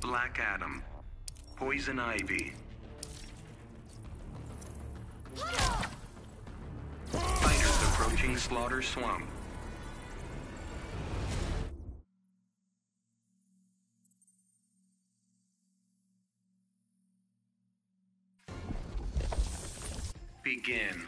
Black Adam. Poison Ivy. Fighters approaching Slaughter Swamp. Begin.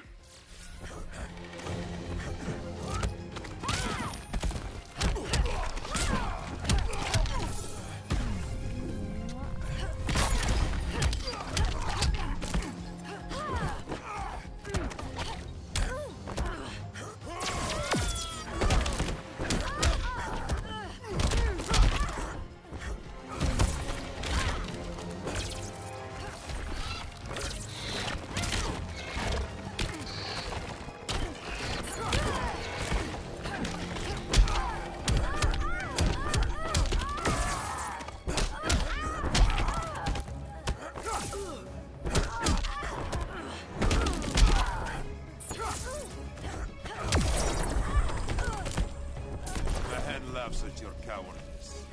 Laughs at your cowardice.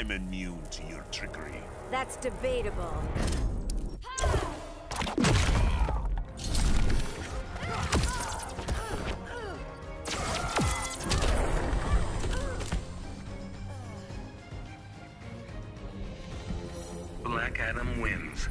I'm immune to your trickery. That's debatable. Black Adam wins.